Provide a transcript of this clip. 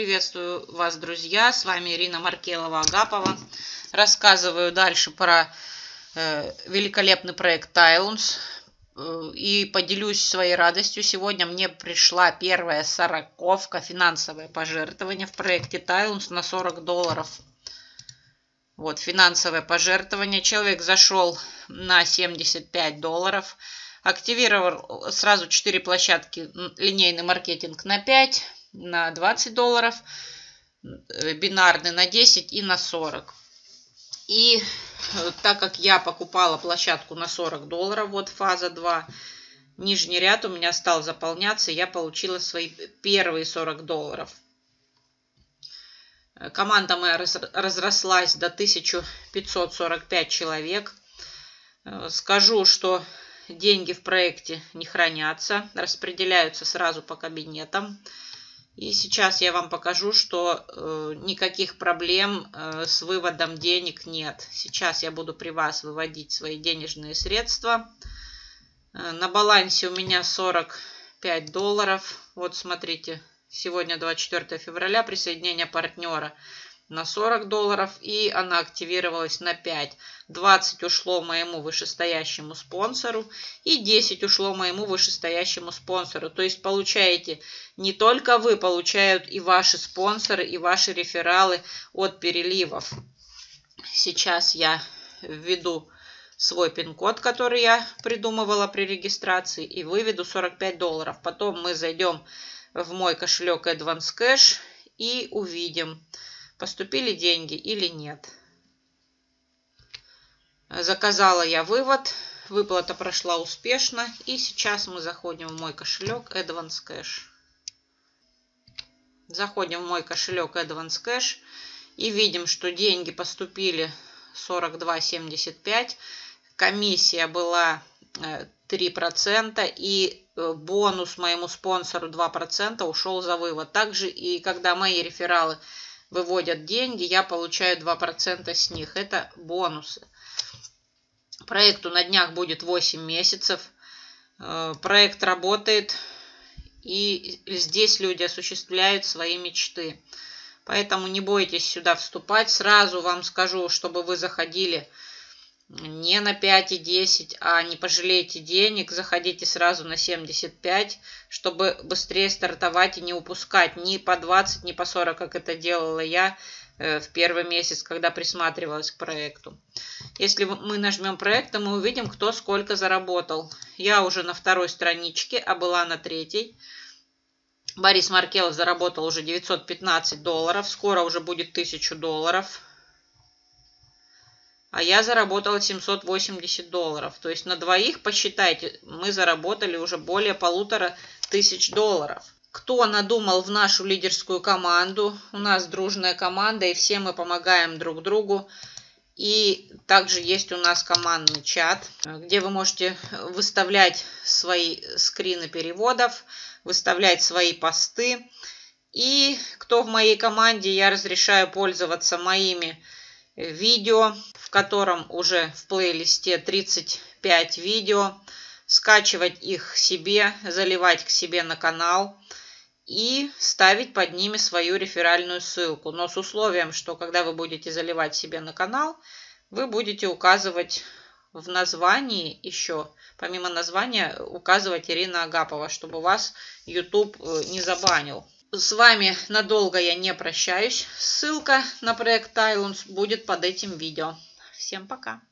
Приветствую вас, друзья. С вами Ирина Маркелова-Агапова. Рассказываю дальше про э, великолепный проект Тайлунс. Э, и поделюсь своей радостью. Сегодня мне пришла первая сороковка, финансовое пожертвование в проекте Тайлунс на 40 долларов. Вот, финансовое пожертвование. Человек зашел на 75 долларов. Активировал сразу 4 площадки линейный маркетинг на 5, на 20 долларов, э, бинарный на 10 и на 40. И э, так как я покупала площадку на 40 долларов, вот фаза 2, нижний ряд у меня стал заполняться, я получила свои первые 40 долларов. Э, команда моя разрослась до 1545 человек. Скажу, что деньги в проекте не хранятся, распределяются сразу по кабинетам. И сейчас я вам покажу, что э, никаких проблем э, с выводом денег нет. Сейчас я буду при вас выводить свои денежные средства. Э, на балансе у меня 45 долларов. Вот смотрите, сегодня 24 февраля, присоединение партнера на 40 долларов и она активировалась на 5. 20 ушло моему вышестоящему спонсору и 10 ушло моему вышестоящему спонсору. То есть получаете не только вы, получают и ваши спонсоры, и ваши рефералы от переливов. Сейчас я введу свой пин-код, который я придумывала при регистрации, и выведу 45 долларов. Потом мы зайдем в мой кошелек Advance Cash и увидим, поступили деньги или нет. Заказала я вывод, выплата прошла успешно, и сейчас мы заходим в мой кошелек Advance Cash. Заходим в мой кошелек Advance Cash и видим, что деньги поступили 42,75. Комиссия была 3% э, и э, бонус моему спонсору 2% ушел за вывод. Также и когда мои рефералы выводят деньги, я получаю 2% с них. Это бонусы. Проекту на днях будет 8 месяцев. Э, проект работает, и здесь люди осуществляют свои мечты. Поэтому не бойтесь сюда вступать. Сразу вам скажу, чтобы вы заходили не на 5 и 10, а не пожалеете денег, заходите сразу на 75, чтобы быстрее стартовать и не упускать ни по 20, ни по 40, как это делала я э, в первый месяц, когда присматривалась к проекту. Если мы нажмем проект, то мы увидим, кто сколько заработал. Я уже на второй страничке, а была на третьей. Борис Маркелов заработал уже 915 долларов, скоро уже будет 1000 долларов а я заработала 780 долларов. То есть на двоих, посчитайте, мы заработали уже более полутора тысяч долларов. Кто надумал в нашу лидерскую команду? У нас дружная команда, и все мы помогаем друг другу. И также есть у нас командный чат, где вы можете выставлять свои скрины переводов, выставлять свои посты. И кто в моей команде, я разрешаю пользоваться моими видео, в котором уже в плейлисте 35 видео, скачивать их себе, заливать к себе на канал и ставить под ними свою реферальную ссылку. Но с условием, что когда вы будете заливать себе на канал, вы будете указывать в названии еще, помимо названия, указывать Ирина Агапова, чтобы вас YouTube э, не забанил. С вами надолго я не прощаюсь. Ссылка на проект Тайлунс будет под этим видео. Всем пока!